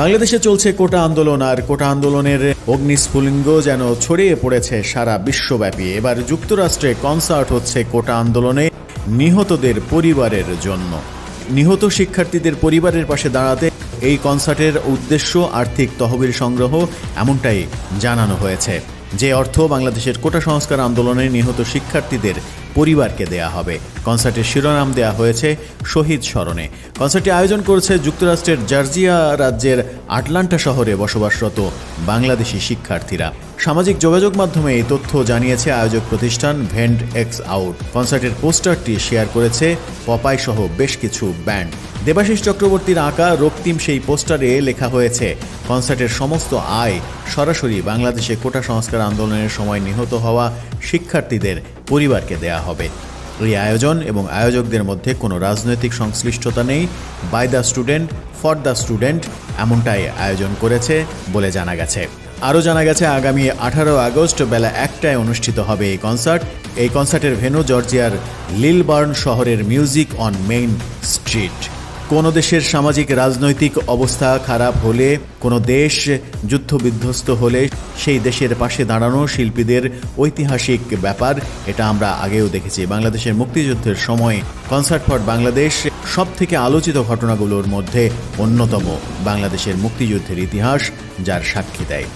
বাংলাদেশে চলছে কোটা আন্দোলন আর কোটা আন্দোলনের অগ্নিস্ফুলিঙ্গ যেন ছড়িয়ে পড়েছে সারা বিশ্বব্যাপী। এবার যুক্তরাষ্ট্রে কনসার্ট হচ্ছে কোটা আন্দোলনে নিহতদের পরিবারের জন্য। নিহত শিক্ষার্থীদের পরিবারের পাশে দাঁড়াতে এই কনসার্টের উদ্দেশ্য আর্থিক তহবিল সংগ্রহ এমনটাই জানানো হয়েছে। যে অর্থ বাংলাদেশের কোটা সংস্কার আন্দোলনে নিহত শিক্ষার্থীদের পরিবারকে দেয়া হবে। কনসার্টের শিরোনাম দেয়া হয়েছে শহীদ স্মরণে। কনসার্টটি আয়োজন করেছে যুক্তরাষ্ট্রের জর্জিয়া রাজ্যের আটলান্টা শহরে বসবাসরত বাংলাদেশি শিক্ষার্থীরা। সামাজিক যোগাযোগ মাধ্যমে এই তথ্য জানিয়েছে আয়োজক প্রতিষ্ঠান ভেন্ড এক্স আউট। কনসার্টের পোস্টারটি শেয়ার করেছে পপাই সহ বেশ কিছু ব্যান্ড। দেবাশিস চক্রবর্তীর আঁকা রক্তিম সেই পোস্টারে লেখা হয়েছে, কনসার্টের সমস্ত আয় সরাসরি বাংলাদেশে কোটা সংস্কার আন্দোলনের সময় নিহত হওয়া শিক্ষার্থীদের পরিবারকে দেয়া হবে। এই আয়োজন এবং আয়োজকদের মধ্যে কোনো রাজনৈতিক সংশ্লিষ্টতা নেই। By the student, for the student এমনটাই আয়োজন করেছে বলে জানা গেছে। আরও জানা গেছে, আগামী আঠারো আগস্ট বেলা একটায় অনুষ্ঠিত হবে এই কনসার্ট। এই কনসার্টের ভেনু জর্জিয়ার লিলবার্ন শহরের মিউজিক অন মেইন স্ট্রিট। কোনো দেশের সামাজিক, রাজনৈতিক অবস্থা খারাপ হলে, কোনো দেশ যুদ্ধ বিধ্বস্ত হলে, সেই দেশের পাশে দাঁড়ানো শিল্পীদের ঐতিহাসিক ব্যাপার, এটা আমরা আগেও দেখেছি। বাংলাদেশের মুক্তিযুদ্ধের সময় কনসার্ট ফর বাংলাদেশ সব থেকে আলোচিত ঘটনাগুলোর মধ্যে অন্যতম বাংলাদেশের মুক্তিযুদ্ধের ইতিহাস যার সাক্ষী দেয়।